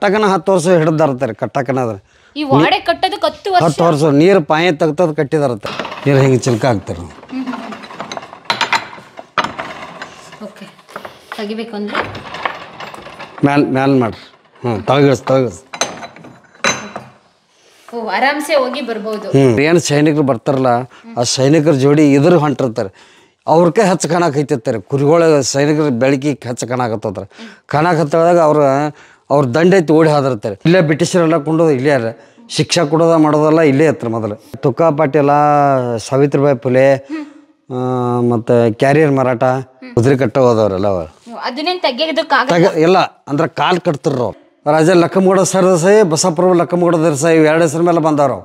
ಕಟ್ಟಕನ ಹತ್ತು ವರ್ಷ ಹಿಡ್ದಾರತಾರೆ ಕಟ್ಟಕನ ಅದ್ರ ಈ ವಾಡೆ ಕಟ್ಟೋದಕ್ಕೆ ಹತ್ತು ವರ್ಷ. ಹತ್ತು ವರ್ಷ ನೀರು ಪಾಯ ತೆಗ್ತದ ಕಟ್ಟಿದಾರತ್ತೆ. ನೀರು ಹಿಂಗೆ ಚಿಲ್ಕ ಹಾಕ್ತಾರೆ ಓಕೆ ತೆಗಿಬೇಕು ಅಂದ್ರೆ? ಮ್ಯಾಲ್ ಮ್ಯಾಲ್ ಮಾಡ್ರಿ. ಹ್ಞೂ ಆರಾಮ್ಸೆ ಹೋಗಿ ಬರ್ಬೋದು. ಏನು ಸೈನಿಕರು ಬರ್ತಾರಲ್ಲ ಆ ಸೈನಿಕರ ಜೋಡಿ ಇದ್ರ ಹೊಂಟಿರ್ತಾರೆ. ಅವ್ರಕ್ಕೆ ಹಚ್ಚ ಕಾಣಕೈತಿರ್ತಾರೆ ಕುರಿಗಳ ಸೈನಿಕರ ಬೆಳಕಿ ಹಚ್ಚ ಕಣಕ್ ಹತ್ತದಾಗ ಅವ್ರ ಅವ್ರ ದಂಡ ಐತಿ ಓಡಿ ಹಾದಿರ್ತಾರೆ. ಇಲ್ಲೇ ಬ್ರಿಟಿಷರೆಲ್ಲ ಕೊಂಡೋದು ಇಲ್ಲೇ ಶಿಕ್ಷಾ ಕೊಡೋದ ಮಾಡೋದೆಲ್ಲ ಇಲ್ಲೇ ಇತ್ತು ಮೊದಲು. ತುಕ್ಕಾ ಪಾಟೀಲ ಸಾವಿತ್ರಿಬಾಯಿ ಫುಲೆ ಮತ್ತು ಕ್ಯಾರಿಯರ್ ಮಾರಾಟ ಕುದುರೆ ಕಟ್ಟ ಹೋದವ್ರೆಲ್ಲ ಅವ್ರು. ಇಲ್ಲ ಅಂದ್ರೆ ಕಾಲು ಕಟ್ತಿರ್ರು ಅವ್ರು. ರಾಜ ಲಕ್ಕಮಗೌಡ ಸರ್ ಸೈ ಬಸಪ್ರಭು ಲಕ್ಕಮಗೌಡ ಸೈ ಎರಡು ಹೆಸರು ಮೇಲೆ ಬಂದವ್ರು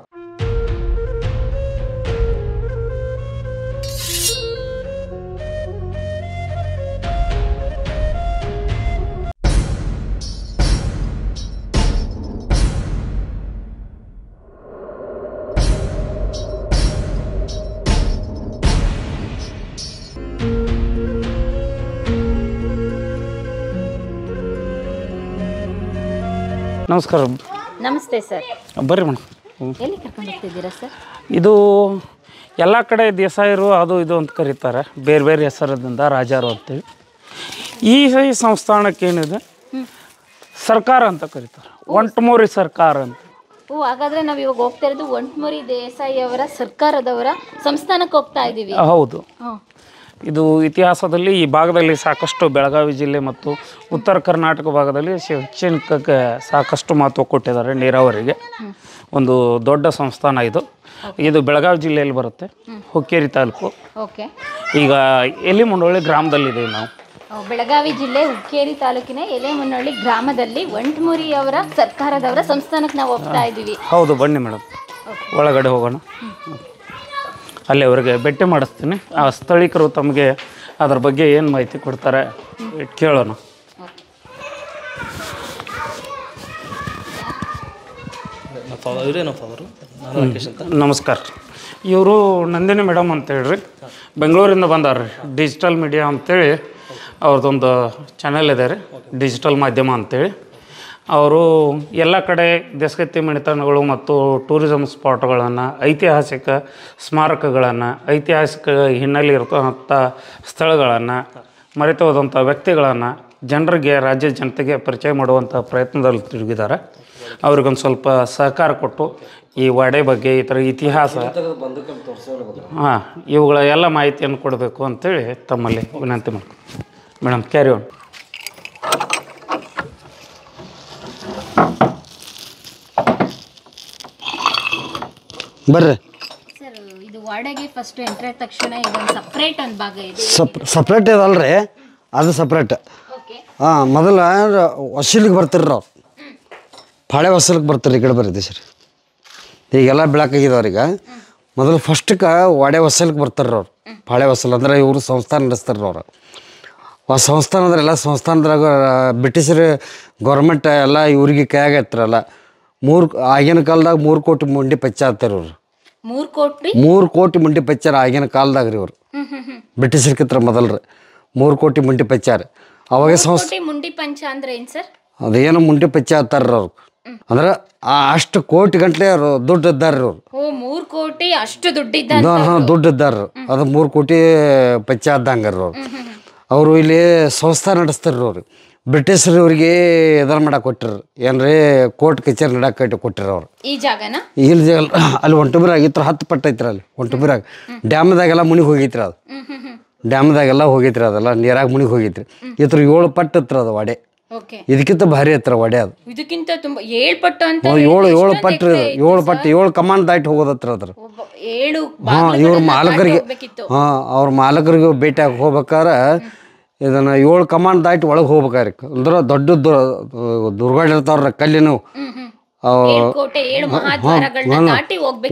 ನಮಸ್ಕಾರ. ನಮಸ್ತೆ ಸರ್. ಬರ್ರಿ ಮೇಡಮ್ ಎಲ್ಲಿ ಕರ್ಕೊಂಡು ಹೋಗ್ತಿದ್ದೀರಾ ಸರ್? ಇದು ಎಲ್ಲ ಕಡೆ ದೇಸಾಯರು ಅದು ಇದು ಅಂತ ಕರೀತಾರೆ. ಬೇರೆ ಬೇರೆ ಹೆಸರದಿಂದ ರಾಜರು ಅಂತೇಳಿ. ಈ ಸಂಸ್ಥಾನಕ್ಕೆ ಏನಿದೆ? ಸರ್ಕಾರ ಅಂತ ಕರೀತಾರೆ. ಒಂಟ್ಮೂರಿ ಸರ್ಕಾರ ಅಂತ. ಓ ಹಾಗಾದ್ರೆ ನಾವು ಇವಾಗ ಹೋಗ್ತಾ ಇರೋದು ಒಂಟ್ಮೂರಿ ದೇಸಾಯಿ ಅವರ ಸರ್ಕಾರದವರ ಸಂಸ್ಥಾನಕ್ಕೆ ಹೋಗ್ತಾ ಇದೀವಿ. ಹೌದು. ಇದು ಇತಿಹಾಸದಲ್ಲಿ ಈ ಭಾಗದಲ್ಲಿ ಸಾಕಷ್ಟು ಬೆಳಗಾವಿ ಜಿಲ್ಲೆ ಮತ್ತು ಉತ್ತರ ಕರ್ನಾಟಕ ಭಾಗದಲ್ಲಿ ಶೈಕ್ಷಣಿಕಕ್ಕೆ ಸಾಕಷ್ಟು ಮಹತ್ವ ಕೊಟ್ಟಿದ್ದಾರೆ ನೀರಾವರಿಗೆ. ಒಂದು ದೊಡ್ಡ ಸಂಸ್ಥಾನ ಇದು. ಇದು ಬೆಳಗಾವಿ ಜಿಲ್ಲೆಯಲ್ಲಿ ಬರುತ್ತೆ. ಹುಕ್ಕೇರಿ ತಾಲೂಕು. ಓಕೆ. ಈಗ ಎಲಿಮುಂಡೋಳಿ ಗ್ರಾಮದಲ್ಲಿದ್ದೀವಿ ನಾವು. ಬೆಳಗಾವಿ ಜಿಲ್ಲೆ ಹುಕ್ಕೇರಿ ತಾಲೂಕಿನ ಎಲೆಮುನ್ನಳ್ಳಿ ಗ್ರಾಮದಲ್ಲಿ ಒಂಟ್ಮುರಿಯವರ ಸರ್ಕಾರದವರ ಸಂಸ್ಥಾನಕ್ಕೆ ನಾವು ಹೋಗ್ತಾ ಇದೀವಿ ಹೌದು ಬನ್ನಿ ಮೇಡಮ್. ಒಳಗಡೆ ಹೋಗೋಣ. ಅಲ್ಲಿ ಅವರಿಗೆ ಭೇಟಿ ಮಾಡಿಸ್ತೀನಿ. ಆ ಸ್ಥಳೀಕರು ತಮಗೆ ಅದ್ರ ಬಗ್ಗೆ ಏನು ಮಾಹಿತಿ ಕೊಡ್ತಾರೆ ಕೇಳೋಣ. ನಮಸ್ಕಾರ. ಇವರು ನಂದಿನಿ ಮೇಡಮ್ ಅಂತ ಹೇಳ್ರಿ. ಬೆಂಗಳೂರಿಂದ ಬಂದಾರ ರೀ ಡಿಜಿಟಲ್ ಮೀಡಿಯಾ ಅಂತೇಳಿ ಅವ್ರದ್ದೊಂದು ಚಾನೆಲ್ ಇದೆ ರೀ. ಡಿಜಿಟಲ್ ಮಾಧ್ಯಮ ಅಂತೇಳಿ. ಅವರು ಎಲ್ಲ ಕಡೆ ದೇಶಗತಿ ಮಣಿತಾಣಗಳು ಮತ್ತು ಟೂರಿಸಮ್ ಸ್ಪಾಟ್ಗಳನ್ನು, ಐತಿಹಾಸಿಕ ಸ್ಮಾರಕಗಳನ್ನು, ಐತಿಹಾಸಿಕ ಹಿನ್ನೆಲೆ ಇರ್ತಕ್ಕಂಥ ಸ್ಥಳಗಳನ್ನು, ಮರೆತು ಹೋದಂಥ ವ್ಯಕ್ತಿಗಳನ್ನು ಜನರಿಗೆ ರಾಜ್ಯ ಜನತೆಗೆ ಪರಿಚಯ ಮಾಡುವಂಥ ಪ್ರಯತ್ನದಲ್ಲಿ ತಿರುಗಿದ್ದಾರೆ ಅವ್ರಿಗೊಂದು ಸ್ವಲ್ಪ ಸಹಕಾರ ಕೊಟ್ಟು ಈ ವಾಡೆ ಬಗ್ಗೆ ಈ ಥರ ಇತಿಹಾಸ, ಹಾಂ, ಇವುಗಳ ಎಲ್ಲ ಮಾಹಿತಿಯನ್ನು ಕೊಡಬೇಕು ಅಂತೇಳಿ ತಮ್ಮಲ್ಲಿ ವಿನಂತಿ ಮಾಡ್ತೀನಿ ಮೇಡಮ್ ಕ್ಯಾರಿ ಆನ್ ಬರ್ರಿ. ಸರ್ ಇದು ವಾರ್ಡಗೆ ಫಸ್ಟ್ ಎಂಟ್ರ್ ಆದ ತಕ್ಷಣ ಇದೊಂದು ಸಪ್ರೇಟ್ ಒಂದು ಭಾಗ ಇದೆ. ಸಪ್ ಸಪ್ರೇಟ್ ಇದಲ್ರಿ. ಅದು ಸಪ್ರೇಟ್ ಹಾಂ ಮೊದಲ ವಸೀಲಿಗೆ ಬರ್ತಿರ್ರಿ ಅವ್ರು. ಪಾಳೆ ವಸೂಲಿಗೆ ಬರ್ತಾರೆ ಈ ಕಡೆ ಬರೀತಿ ಸರ್ ಈಗೆಲ್ಲ ಈಗ ಮೊದಲು ಫಸ್ಟ್ಗೆ ವಾಡೆ ವಸೂಲಿಗೆ ಬರ್ತಾರೆ ಅವ್ರು. ಪಾಳೆ ವಸೂಲ್ ಅಂದ್ರೆ ಇವರು ಸಂಸ್ಥಾನ ನಡೆಸ್ತಾರೆ ಅವ್ರು. ಆ ಸಂಸ್ಥಾನ ಅಂದ್ರೆ ಎಲ್ಲ ಸಂಸ್ಥಾನದಾಗ ಬ್ರಿಟಿಷರು ಗೌರ್ಮೆಂಟ್ ಎಲ್ಲ ಇವ್ರಿಗೆ ಕೈಯಾಗ ಮೂರು ಆಗಿನ ಕಾಲದಾಗ ಮೂರು ಕೋಟಿ ಮುಂಡಿ ಪಚ್ಚ ಆಗ್ತಾರೆ ಇವ್ರು. ಮೂರ್ ಕೋಟಿ? ಮೂರು ಕೋಟಿ ಮುಂಡಿ ಪಚ್ಚಾರ ಆಗಿನ ಕಾಲದಾಗ ರೀ ಇವ್ರು. ಬ್ರಿಟಿಷರ್ಕಿತ್ರ ಮೊದಲ್ರಿ. ಮೂರು ಕೋಟಿ ಮುಂಡಿ ಪಚ್ಚಾರ. ಅವಾಗ ಸಂಸ್ಥೆ ಮುಂಡಿ ಪಂಚ ಅಂದ್ರೆ ಏನ್ ಸರ್? ಅದೇನೋ ಮುಂಡಿ ಪಚ್ಚ ಆತಾರ್ರಿ ಅವ್ರು. ಅಂದ್ರೆ ಆ ಅಷ್ಟು ಕೋಟಿ ಗಂಟ್ಲೆ ಅವರು ದುಡ್ಡು ಇದ್ದಾರ್ರಿ ಅವ್ರು ಮೂರ್ ಕೋಟಿ ಅಷ್ಟು ದುಡ್ಡಿದ್ದ ಹಾಂ ದುಡ್ಡು ಇದ್ದಾರ. ಅದು ಮೂರು ಕೋಟಿ ಪಚ್ಚ ಆದಂಗಾರ ಅವ್ರು. ಅವರು ಇಲ್ಲಿ ಸಂಸ್ಥೆ ನಡೆಸ್ತಾರ್ರಿ ಅವ್ರು. ಬ್ರಿಟಿಷರು ಇವ್ರಿಗೆ ಇದನ್ನ ಮಾಡಕ್ಕೆ ಕೊಟ್ಟರು. ಏನ್ರಿ ಕೋರ್ಟ್ ಕಚೇರಿ ನಡಕ್ಕೆ ಕಟ್ಟಿ ಕೊಟ್ಟಿರು ಅವ್ರು. ಈ ಜಾಗನ? ಇಲ್ಲಿ ಜಲ್- ಅಲ್ಲಿ ಒಂಟುಬಿರಾಗ ಇತ್ರ ಹತ್ತು ಪಟ್ಟ ಐತ್ರ ಅಲ್ಲಿ ಒಂಟುಬಿರಾಗ. ಡ್ಯಾಮ್ದಾಗೆಲ್ಲ ಮುನಿಗೆ ಹೋಗೈತ್ರಿ ಅದು. ಡ್ಯಾಮ್ದಾಗೆಲ್ಲ ಹೋಗಿತ್ರ ಅದೆಲ್ಲ ನೀರಾಗ ಮುನಿಗೆ ಹೋಗೈತ್ರಿ ಇತ್ರ ಏಳು ಪಟ್ಟು ಇತ್ರ ಅದು ವಡೆ ಇದಕ್ಕಿಂತ ಭಾರಿ ಹತ್ರ ವಡೆ ಅದು. ಇದಕ್ಕಿಂತ ತುಂಬಾ ಏಳ್ ಪಟ್ಟು ಅಂತ ಏಳು ಏಳು ಪಟ್ಟು ಏಳು? ಪಟ್ಟು ಏಳು ಕಮಾಂಡ್ ದಾಟಿ ಹೋಗೋದತ್ರ ಅದ್ರ. ಹಾ ಏಳು ಹಾಂ ಇವ್ರ ಮಾಲಕರಿಗೆ ಹಾ ಹಾಂ ಅವ್ರ ಮಾಲಕರಿಗೆ ಭೇಟಿ ಆಗಿ ಹೋಗ್ಬೇಕಾರೆ ಇದನ್ನು ಏಳು ಕಮಾಂಡ್ ದಾಟಿ ಒಳಗೆ ಹೋಗ್ಬೇಕಾರೆ ಅಂದ್ರೆ ದೊಡ್ಡ ದುರ್ಗಾಡ್ ಇರ್ತಾವ್ರ ಕಲ್ಲಿನ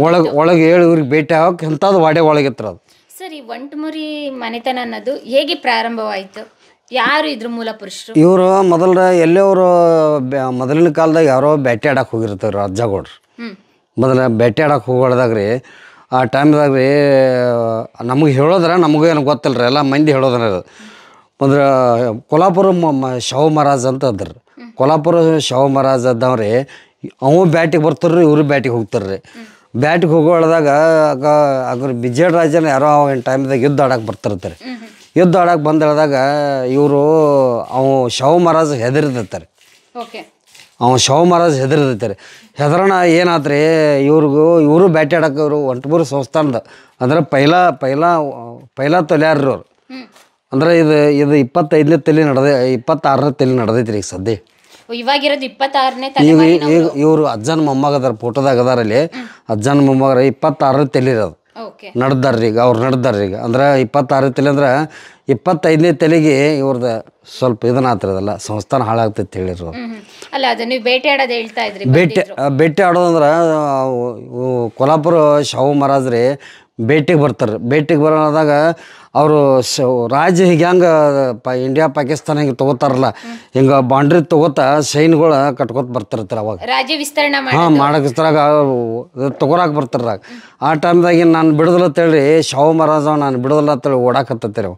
ಒಳಗೆ ಒಳಗೆ ಏಳು ಇವ್ರಿಗೆ ಭೇಟಿ ಆಗಕ್ಕೆ ಎಂಥದ್ದು ವಾಡೆ ಒಳಗಿತ್ರ ಅದು. ಸರಿ ಒಂಟುಮುರಿ ಮನೆತನ ಅನ್ನೋದು ಹೇಗೆ ಪ್ರಾರಂಭವಾಯಿತು? ಯಾರು ಇದ್ರ ಮೂಲ ಪುರುಷರು? ಇವರು ಮೊದಲ ಎಲ್ಲವರು ಮೊದಲಿನ ಕಾಲದಾಗ ಯಾರೋ ಬೇಟೆ ಆಡಕ್ಕೆ ಹೋಗಿರ್ತಾರೆ ಅಜ್ಜಗೌಡ್ರು ಮೊದಲ ಬೇಟೆ ಆಡಕ್ಕೆ ಹೋಗೋದಾಗ ರೀ ಆ ಟೈಮ್ದಾಗ ರೀ ನಮಗೆ ಹೇಳೋದ್ರ ನಮಗೂ ಏನು ಗೊತ್ತಿಲ್ಲ ರೀ ಎಲ್ಲ ಮಂದಿ ಹೇಳೋದ್ರ ಮೊದಲ ಕೊಲ್ಹಾಪುರ ಮ- ಮ- ಶಾಹು ಮಹಾರಾಜ್ ಅಂತ ಅದ್ರ. ಕೊಲ್ಹಾಪುರ ಶಾಹು ಮಹಾರಾಜ್ ಅದಾವ್ರಿ ಅವು ಬ್ಯಾಟಿಗೆ ಬರ್ತಾರ್ರಿ ಇವರು ಬ್ಯಾಟಿಗೆ ಹೋಗ್ತಾರ್ರಿ. ಬ್ಯಾಟಿಗೆ ಹೋಗೋಳ್ದಾಗ ಆಗ ಆಗ ವಿಜಯ ರಾಜನ ಯಾರೋ ಅವಾಗಿನ ಟೈಮ್ದಾಗ ಯುದ್ಧ ಆಡಕ್ಕೆ ಬರ್ತಿರ್ತಾರೆ. ಯುದ್ಧ ಆಡಕ್ಕೆ ಬಂದ ಹೇಳಿದಾಗ ಇವರು ಅವು ಶಾಹು ಮಹಾರಾಜ್ ಹೆದರಿರ್ತಾರೆ ಓಕೆ. ಅವ ಶವ ಮಹಾರಾಜ್ ಹೆದರಿರ್ತಾರೆ ಹೆದರಣ ಏನಾತ್ರಿ ಇವ್ರಿಗೂ ಇವರು ಬ್ಯಾಟಿ ಆಡಕ್ಕೆ ಇವರು ಒಂಟಮೂರು ಸಂಸ್ಥಾನದ. ಅಂದ್ರೆ ಪೈಲಾ ಪೈಲಾ ಪೈಲಾ ತೊಲ್ಯಾರ್ರಿ ಅವ್ರು ಅಂದ್ರೆ ಇದು ಇದು ಇಪ್ಪತ್ತೈದನೇ ತಲೆ ನಡೆದ ಇಪ್ಪತ್ತಾರನೇ ತಲೆ ನಡೆದೈತ್ರಿ ಈಗ ಸದ್ಯ. ಇವಾಗಿರೋದು ಇಪ್ಪತ್ತಾರನೇ ಈಗ ಇವರು ಅಜ್ಜನ ಮೊಮ್ಮಗ ಅದಾರ ಫೋಟೋದಾಗ ಅದಾರಲ್ಲಿ ಅಜ್ಜನ ಮೊಮ್ಮಗರ ಇಪ್ಪತ್ತಾರನೇ ತಲೆ ಇರೋದು ಓಕೆ. ರೀ ಈಗ ಅವ್ರು ನಡೆದಾರ್ರಿ ಈಗ. ಅಂದ್ರೆ ಇಪ್ಪತ್ತಾರನೇ ತಲೆ ಅಂದ್ರೆ ಇಪ್ಪತ್ತೈದನೇ ತಲೆಗೆ ಇವ್ರದ ಸ್ವಲ್ಪ ಇದನ್ನ ಆತಿರೋದಲ್ಲ ಸಂಸ್ಥಾನ ಹಾಳಾಗ್ತೈತೆ ಹೇಳಿರು ಅವ್ರು ಹ್ಮ್ ಹ್ಮ್. ಅಲ್ಲ ಅದು ನೀವು ಬೇಟೆಯಾಡೋದು ಹೇಳ್ತಾ ಇದ್ರಿ ಭೇಟಿ ಭೇಟಿ ಆಡೋದಂದ್ರೆ ಕೊಲ್ಹಾಪುರ ಶಾಹು ಮಹಾರಾಜ್ರಿ ಭೇಟಿಗೆ ಬರ್ತಾರೆ. ಭೇಟಿಗೆ ಬರೋದಾಗ ಅವರು ಶ ರಾಜ್ಯ ಹೀಗೆ ಹೆಂಗೆ ಪ ಇಂಡಿಯಾ ಪಾಕಿಸ್ತಾನ ಹಿಂಗೆ ತಗೋತಾರಲ್ಲ ಹಿಂಗೆ ಬಾಂಡ್ರಿ ತಗೋತಾ ಸೈನ್ಗಳು ಕಟ್ಕೋತ ಬರ್ತಿರ್ತಾರೆ ಅವಾಗ. ರಾಜ್ಯ ವಿಸ್ತರಣೆ ಹಾಂ ಮಾಡಕ್ಸ್ತಾರಾಗ ತೊಗೊರಾಕ ಬರ್ತಾರ ಆ ಟೈಮ್ದಾಗ ನಾನು ಬಿಡೋದಿಲ್ಲ ಅಂತೇಳಿ ಶಾವು ಮಹಾರಾಜ ನಾನು ಬಿಡೋದಿಲ್ಲ ಅಂತೇಳಿ ಓಡಾಕತ್ತೈತೆ ಅವು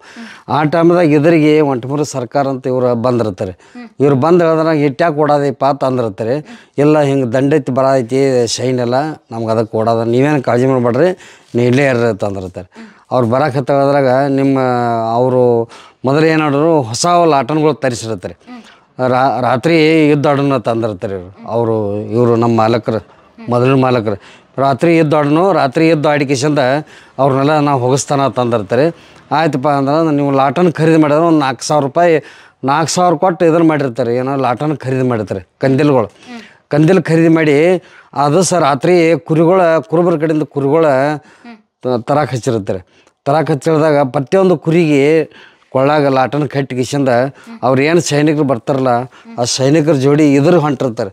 ಆ ಟೈಮ್ದಾಗ ಇದ್ರಿಗೆ ಒಂಟಮೂರು ಸರ್ಕಾರ ಅಂತ ಇವ್ರು ಬಂದಿರ್ತಾರೆ. ಇವ್ರು ಬಂದು ಹೇಳಿದ್ರಾಗ ಇಟ್ಯಾಕೆ ಓಡೋದೈಪ ಅಂದಿರ್ತಾರೆ. ಇಲ್ಲ ಹಿಂಗೆ ದಂಡೈತಿ ಬರೈತಿ ಶೈನ್ ಎಲ್ಲ ನಮ್ಗೆ ಅದಕ್ಕೆ ಓಡೋದ ನೀವೇನು ಕಾಳಜಿ ಮಾಡಬೇಡ್ರಿ ನೀ ಇಲ್ಲೇ ಇರ್ರಿ ಅಂತ ಅಂದಿರ್ತಾರೆ. ಅವ್ರು ಬರಕತ್ತ ಹೇಳಿದ್ರಾಗ ನಿಮ್ಮ, ಅವರು ಮೊದಲು ಏನಾದ್ರು ಹೊಸ ಲಾಟನ್ಗಳು ತರಿಸಿರ್ತಾರೆ. ರಾ, ರಾತ್ರಿ ಯುದ್ಧ ಆಡೋಣ ತಂದಿರ್ತಾರೆ ಇವರು. ಅವರು, ಇವರು ನಮ್ಮ ಮಾಲಕರು, ಮೊದಲಿನ ಮಾಲಕರು. ರಾತ್ರಿ ಆಡೋನು ರಾತ್ರಿ ಯುದ್ಧ ಆಡಿಕೆಸಿಂದ ಅವ್ರನ್ನೆಲ್ಲ ನಾವು ಹೋಗಿಸ್ತಾನ ತಂದಿರ್ತಾರೆ ಆಯ್ತಪ್ಪ ಅಂದ್ರೆ ನೀವು ಲಾಟನ್ ಖರೀದಿ ಮಾಡಿದ್ರೆ ಒಂದು ನಾಲ್ಕು ಸಾವಿರ ರೂಪಾಯಿ, ನಾಲ್ಕು ಸಾವಿರ ಕೊಟ್ಟು ಇದನ್ನು ಮಾಡಿರ್ತಾರೆ. ಏನೋ ಲಾಟನ್ ಖರೀದಿ ಮಾಡಿರ್ತಾರೆ ಕಂದಿಲ್ಗಳು. ಕಂದಿಲ್ ಖರೀದಿ ಮಾಡಿ, ಅದು ಸರ್ ರಾತ್ರಿ ಕುರಿಗಳ, ಕುರುಬರ ಕಡೆಯಿಂದ ಕುರಿಗಳ ತರಾಕ್ ಹಚ್ಚಿರ್ತಾರೆ ತರಾಕ್ ಹಚ್ಚಿರ್ದಾಗ ಪ್ರತಿಯೊಂದು ಕುರಿಗೆ ಕೊಳ್ಳಾಗ ಲಾಟನ್ ಕಟ್ಟಿ ಕಿಶಿಂದ ಅವ್ರು ಏನು ಸೈನಿಕರು ಬರ್ತಾರಲ್ಲ, ಆ ಸೈನಿಕರ ಜೋಡಿ ಇದ್ರ ಹೊಂಟಿರ್ತಾರೆ.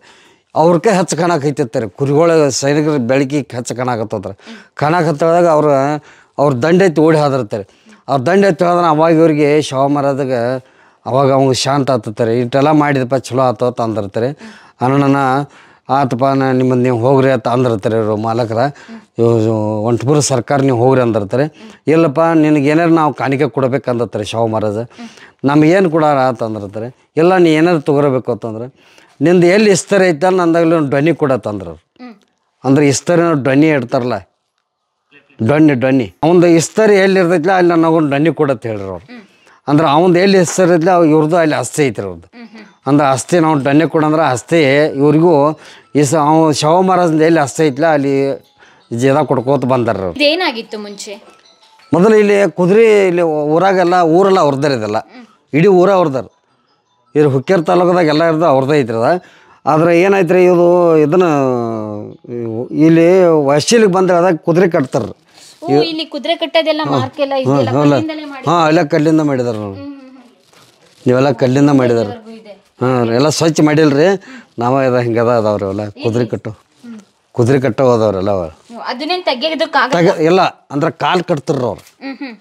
ಅವ್ರಕ್ಕೆ ಹಚ್ಚ ಕಾಣಕೈತಿರ್ತಾರೆ ಕುರಿಗಳ ಸೈನಿಕರ ಬೆಳಕಿಗೆ ಹಚ್ಚ ಕಾಣಕತ್ತವ್ರೆ ಕಾಣಕತ್ತದಾಗ ಅವ್ರು, ಅವ್ರ ದಂಡ ಎತ್ತಿ ಓಡಿ ಹಾದಿರ್ತಾರೆ. ಅವ್ರ ದಂಡ ಎತ್ತಿ ಹೋದ್ರೆ ಅವಾಗ ಇವ್ರಿಗೆ ಶವ ಮರದಾಗ ಅವಾಗ ಅವ್ಗೆ ಶಾಂತ ಆತತ್ತಾರೆ ಇಷ್ಟೆಲ್ಲ ಮಾಡಿದಪ್ಪ ಚಲೋ ಆತೋ ಅಂತ ಅಂದಿರ್ತಾರೆ ಅಣ್ಣನ ಆತಪ್ಪ, ನಾ ನಿಮ್ಮದು ನೀವು ಹೋಗ್ರಿ ಅಂತ ಅಂದಿರ್ತಾರೆ ಇವರು ಮಾಲಕರ. ಇವರು ಒಂಟ್ಪುರ ಸರ್ಕಾರ ನೀವು ಹೋಗ್ರಿ ಅಂದಿರ್ತಾರೆ ಇಲ್ಲಪ್ಪ, ನಿನಗೆ ಏನಾರು ನಾವು ಕಾಣಿಕೆ ಕೊಡಬೇಕು ಅಂದಿರ್ತಾರೆ ಶಾವ ಮಹಾರಾಜ. ನಮಗೇನು ಕೊಡಾರ ಅಂತ ಅಂದಿರ್ತಾರೆ ಇಲ್ಲ, ನೀ ಏನಾರು ತೊಗೊರಬೇಕು ಅಂತಂದ್ರೆ. ನಿಂದು ಎಲ್ಲಿ ಇಸ್ತರ ಐತೆ ಅಂದಾಗಲೂ ಡ್ವನಿ ಕೊಡತ್ತ ಅಂದ್ರು ಅವ್ರು. ಅಂದ್ರೆ ಇಸ್ತರಿನ ಡೊನ್ನಿ ಇಡ್ತಾರಲ್ಲ. ಡೊನ್ನಿ ಡೊನ್ನಿ ಅವಂದು ಇಸ್ತರಿ ಎಲ್ಲಿ ಇರ್ತೈತಿಲ್ಲ ಅಲ್ಲಿ ನನಗೊಂದು ಡೊನ್ನಿ ಕೊಡತ್ತೆ ಹೇಳ್ರಿ ಅವ್ರು. ಅಂದ್ರೆ ಅವಂದು ಎಲ್ಲಿ ಹೆಸರಿದ್ಲೆ ಇವ್ರದ್ದು ಅಲ್ಲಿ ಅಸ್ತಿ ಐತ್ರಿ ಅವ್ರದ್ದು ಅಂದ್ರೆ ಅಸ್ತಿ ನಾವು ಕೂಡ ಕೊಡಂದ್ರೆ ಅಸ್ತಿ ಇವ್ರಿಗೂ ಈ ಸ ಅವ ಶವ ಮಹಾರಾಜಂದ ಎಲ್ಲಿ ಅಸ್ತಿ ಐತ್ಲ ಅಲ್ಲಿ ಜೇದ ಕೊಡ್ಕೋತ ಬಂದಾರ ಏನಾಗಿತ್ತು ಮುಂಚೆ? ಮೊದಲು ಇಲ್ಲಿ ಕುದುರೆ ಇಲ್ಲಿ ಊರಾಗೆಲ್ಲ ಊರೆಲ್ಲ ಅವ್ರದ್ದಾರ ಇದೆಲ್ಲ. ಇಡೀ ಊರ ಅವ್ರದ್ದಾರ ಇದು ಹುಕ್ಕೇರ್ ತಾಲೂಕದಾಗ ಎಲ್ಲ ಇರ್ದ ಅವ್ರದ್ದೇ ಐತ್ರಿ ಅದ. ಆದ್ರೆ ಏನಾಯ್ತು ರೀ ಇದು ಇದನ್ನು ಇಲ್ಲಿ ವಶೀಲಿಗೆ ಬಂದ್ರೆ ಅದಕ್ಕೆ ಕುದುರೆ ಕಟ್ತಾರೆ. ಇಲ್ಲಿ ಕುದುರೆ ಕಟ್ಟೋದೆಲ್ಲ ಮಾರ್ಕ್ ಎಲ್ಲ ಇದೆಲ್ಲ ಕಲ್ಲಿಂದಲೇ ಮಾಡಿ ಹಾಂ ಎಲ್ಲ ಕಲ್ಲಿಂದ ಮಾಡಿದಾರೆ ನಾವು ನೀವೆಲ್ಲ ಕಲ್ಲಿಂದ ಮಾಡಿದಾರೆ. ಹಾಂ ಎಲ್ಲ ಸ್ವಚ್ಛ ಮಾಡಿಲ್ರಿ. ನಾವ ಇದ ಹಿಂಗದ ಅದಾವ್ರಿ ಅವೆಲ್ಲ ಕುದುರೆ ಕಟ್ಟು. ಕುದುರೆ ಕಟ್ಟೋ ಹೋದವ್ರೆಲ್ಲ ಅವ ಹ್ಮ್, ಅದನ್ನೇನ್ ತೆಗಿಯೋದಕ್ಕಾಗ ತಗ ಇಲ್ಲ ಅಂದ್ರೆ ಕಾಲು ಕಟ್ತಾರ್ರಿ ಅವ್ರು. ಹ್ಮ್ ಹ್ಮ್.